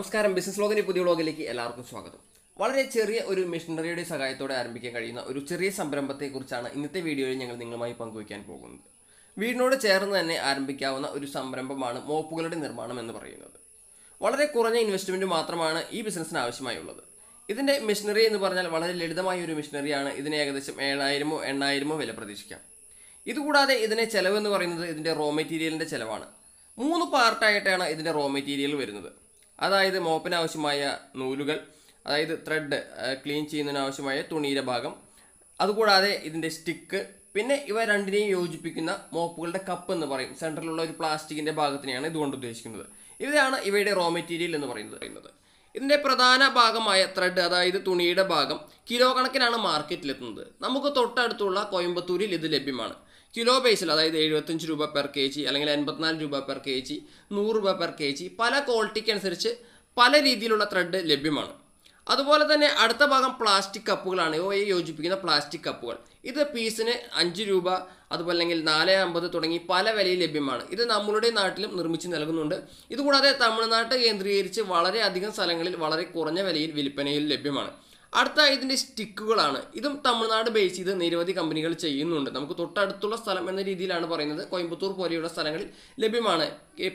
നമസ്കാരം. ബിസിനസ് ലോകിന്റെ പുതിയ വ്ലോഗിലേക്ക് എല്ലാവർക്കും സ്വാഗതം. വളരെ ചെറിയ ഒരു മെഷീനറിയുടെ സഹായത്തോടെ ആരംഭിക്കാൻ കഴിയുന്ന ഒരു ചെറിയ സംരംഭത്തെക്കുറിച്ചാണ് ഇന്നത്തെ വീഡിയോയിൽ ഞങ്ങൾ നിങ്ങളുമായി പങ്കുവയ്ക്കാൻ പോകുന്നത്. വീടിനോട് ചേർന്ന് തന്നെ ആരംഭിക്കാവുന്ന ഒരു സംരംഭമാണ് മോപ്പുകളുടെ നിർമ്മാണം എന്ന് പറയുന്നത്. വളരെ കുറഞ്ഞ ഇൻവെസ്റ്റ്മെന്റ് മാത്രമാണ് ഈ ബിസിനസ്സിന് ആവശ്യമായുള്ളത്. ഇതിന്റെ മെഷീനറി എന്ന് പറഞ്ഞാൽ വളരെ ലളിതമായ ഒരു മെഷീനറിയാണ് ഇതിന് ഏകദേശം ഏഴായിരമോ എണ്ണായിരമോ വില പ്രതീക്ഷിക്കാം. ഇതുകൂടാതെ ഇതിന്റെ ചിലവ് എന്ന് പറയുന്നത് ഇതിന്റെ റോ മെറ്റീരിയലിന്റെ ചിലവാണ്. മൂന്ന് പാർട്ടായിട്ടാണ് ഇതിന്റെ റോ മെറ്റീരിയൽ വരുന്നത്. അതായത് മോപ്പിനാവശ്യമായ നൂലുകൾ അതായത് ത്രെഡ് ക്ലീൻ ചെയ്യുന്നതിനാവശ്യമായ തുണിയുടെ ഭാഗം. അതുകൂടാതെ ഇതിന്റെ സ്റ്റിക്ക് പിന്നെ ഇവ രണ്ടിനെയും യോജിപ്പിക്കുന്ന മോപ്പുകളുടെ കപ്പ് എന്ന് പറയും. സെൻട്രലുള്ള ഒരു പ്ലാസ്റ്റിക്കിന്റെ ഭാഗത്തിനെയാണ് ഇതുകൊണ്ട് ഉദ്ദേശിക്കുന്നത്. ഇവയാണ് ഇവയുടെ റോ മെറ്റീരിയൽ എന്ന് പറയുന്നത്. ഇതിന്റെ പ്രധാന ഭാഗമായ ത്രെഡ് അതായത് തുണിയുടെ ഭാഗം കിലോ കണക്കിനാണ് മാർക്കറ്റിലെത്തുന്നത് നമുക്ക് തൊട്ടടുത്തുള്ള കോയമ്പത്തൂരിൽ ഇത് ലഭ്യമാണ്. കിലോ ബേസിൽ അതായത് എഴുപത്തഞ്ച് രൂപ പെർ കെ ജി അല്ലെങ്കിൽ എൺപത്തിനാല് രൂപ പെർ കെ ജി നൂറ് രൂപ പെർ കെ ജി പല ക്വാളിറ്റിക്ക് അനുസരിച്ച് പല രീതിയിലുള്ള ത്രെഡ് ലഭ്യമാണ്. അതുപോലെ തന്നെ അടുത്ത ഭാഗം പ്ലാസ്റ്റിക് കപ്പുകളാണ് ഈ യോജിപ്പിക്കുന്ന പ്ലാസ്റ്റിക് കപ്പുകൾ ഇത് പീസിന് അഞ്ച് രൂപ അതുപോലെ അല്ലെങ്കിൽ നാല് അമ്പത് തുടങ്ങി പല വിലയിൽ ലഭ്യമാണ്. ഇത് നമ്മളുടെ നാട്ടിലും നിർമ്മിച്ച് നൽകുന്നുണ്ട്. ഇതുകൂടാതെ തമിഴ്നാട്ട് കേന്ദ്രീകരിച്ച് വളരെയധികം സ്ഥലങ്ങളിൽ വളരെ കുറഞ്ഞ വിലയിൽ വിൽപ്പനയിൽ ലഭ്യമാണ്. അടുത്ത ഇതിന്റെ സ്റ്റിക്കുകളാണ്. ഇതും തമിഴ്നാട് ബേസ് ചെയ്ത് നിരവധി കമ്പനികൾ ചെയ്യുന്നുണ്ട്. നമുക്ക് തൊട്ടടുത്തുള്ള സ്ഥലം എന്ന രീതിയിലാണ് പറയുന്നത്. കോയമ്പത്തൂർ പോലെയുള്ള സ്ഥലങ്ങളിൽ ലഭ്യമാണ്.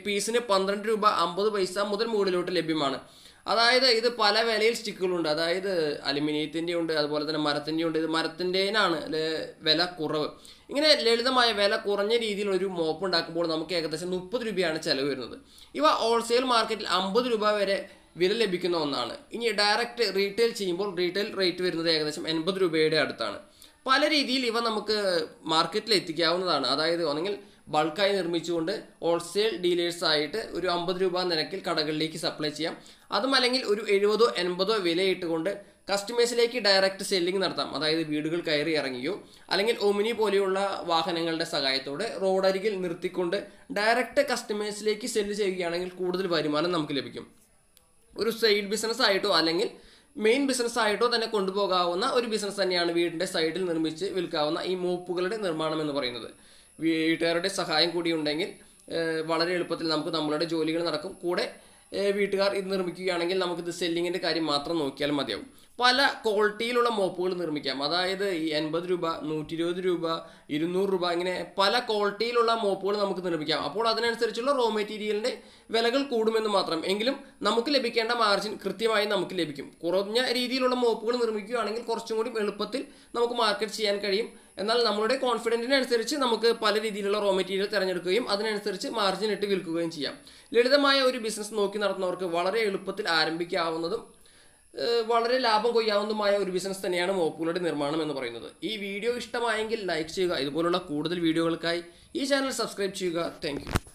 പീസിന് പന്ത്രണ്ട് രൂപ അമ്പത് പൈസ മുതൽ മുകളിലോട്ട് ലഭ്യമാണ്. അതായത് ഇത് പല വിലയിൽ സ്റ്റിക്കുകളുണ്ട്. അതായത് അലുമിനിയത്തിന്റെ ഉണ്ട് അതുപോലെ തന്നെ മരത്തിന്റെ ഉണ്ട്. ഇത് മരത്തിന്റെനാണ് വില കുറവ്. ഇങ്ങനെ ലളിതമായ വില കുറഞ്ഞ രീതിയിൽ ഒരു മോപ്പ് ഉണ്ടാക്കുമ്പോൾ നമുക്ക് ഏകദേശം മുപ്പത് രൂപയാണ് ചിലവ് വരുന്നത്. ഇവ ഹോൾസെയിൽ മാർക്കറ്റിൽ അമ്പത് രൂപ വരെ വില ലഭിക്കുന്ന ഒന്നാണ്. ഇനി ഡയറക്റ്റ് റീറ്റെയിൽ ചെയ്യുമ്പോൾ റീറ്റെയിൽ റേറ്റ് വരുന്നത് ഏകദേശം എൺപത് രൂപയുടെ അടുത്താണ്. പല രീതിയിൽ ഇവ നമുക്ക് മാർക്കറ്റിൽ എത്തിക്കാവുന്നതാണ്. അതായത് ഒന്നെങ്കിൽ ബൾക്കായി നിർമ്മിച്ചുകൊണ്ട് ഹോൾസെയിൽ ഡീലേഴ്സ് ആയിട്ട് ഒരു അമ്പത് രൂപ നിരക്കിൽ കടകളിലേക്ക് സപ്ലൈ ചെയ്യാം. അതും അല്ലെങ്കിൽ ഒരു എഴുപതോ എൺപതോ വിലയിട്ടുകൊണ്ട് കസ്റ്റമേഴ്സിലേക്ക് ഡയറക്റ്റ് സെല്ലിംഗ് നടത്താം. അതായത് വീടുകൾ കയറി ഇറങ്ങിയോ അല്ലെങ്കിൽ ഒമിനി പോലെയുള്ള വാഹനങ്ങളുടെ സഹായത്തോടെ റോഡരികിൽ നിർത്തിക്കൊണ്ട് ഡയറക്റ്റ് കസ്റ്റമേഴ്സിലേക്ക് സെല്ല് ചെയ്യുകയാണെങ്കിൽ കൂടുതൽ വരുമാനം നമുക്ക് ലഭിക്കും. ഒരു സൈഡ് ബിസിനസ് ആയിട്ടോ അല്ലെങ്കിൽ മെയിൻ ബിസിനസ് ആയിട്ടോ തന്നെ കൊണ്ടുപോകാവുന്ന ഒരു ബിസിനസ് തന്നെയാണ് വീടിന്റെ സൈഡിൽ നിർമ്മിച്ച് വിൽക്കാവുന്ന ഈ മൂപ്പുകളുടെ നിർമ്മാണം എന്ന് പറയുന്നത്. വീട്ടുകാരുടെ സഹായം കൂടി ഉണ്ടെങ്കിൽ വളരെ എളുപ്പത്തിൽ നമുക്ക് നമ്മളുടെ ജോലികൾ നടക്കും. കൂടെ വീട്ടുകാർ ഇത് നിർമ്മിക്കുകയാണെങ്കിൽ നമുക്കിത് സെല്ലിങ്ങിന്റെ കാര്യം മാത്രം നോക്കിയാൽ മതിയാവും. പല ക്വാളിറ്റിയിലുള്ള മോപ്പുകൾ നിർമ്മിക്കാം. അതായത് ഈ എൺപത് രൂപ നൂറ്റി ഇരുപത് രൂപ ഇരുന്നൂറ് രൂപ ഇങ്ങനെ പല ക്വാളിറ്റിയിലുള്ള മോപ്പുകൾ നമുക്ക് നിർമ്മിക്കാം. അപ്പോൾ അതിനനുസരിച്ചുള്ള റോ മെറ്റീരിയലിന്റെ വിലകൾ കൂടുമെന്ന് മാത്രം. എങ്കിലും നമുക്ക് ലഭിക്കേണ്ട മാർജിൻ കൃത്യമായി നമുക്ക് ലഭിക്കും. കുറഞ്ഞ രീതിയിലുള്ള മോപ്പുകൾ നിർമ്മിക്കുകയാണെങ്കിൽ കുറച്ചും കൂടി എളുപ്പത്തിൽ നമുക്ക് മാർക്കറ്റ് ചെയ്യാൻ കഴിയും. എന്നാൽ നമ്മളുടെ കോൺഫിഡന്റിനനുസരിച്ച് നമുക്ക് പല രീതിയിലുള്ള റോ മെറ്റീരിയൽ തിരഞ്ഞെടുക്കുകയും അതിനനുസരിച്ച് മാർജിൻ ഇട്ട് വിൽക്കുകയും ചെയ്യാം. ലളിതമായ ഒരു ബിസിനസ് നോക്കി നടത്തുന്നവർക്ക് വളരെ എളുപ്പത്തിൽ ആരംഭിക്കാവുന്നതും വളരെ ലാഭം കൊയ്യാവുന്നതുമായ ഒരു ബിസിനസ് തന്നെയാണ് മോപ്പുകളുടെ നിർമ്മാണം എന്ന് പറയുന്നത്. ഈ വീഡിയോ ഇഷ്ടമായെങ്കിൽ ലൈക്ക് ചെയ്യുക. ഇതുപോലുള്ള കൂടുതൽ വീഡിയോകൾക്കായി ഈ ചാനൽ സബ്സ്ക്രൈബ് ചെയ്യുക. താങ്ക്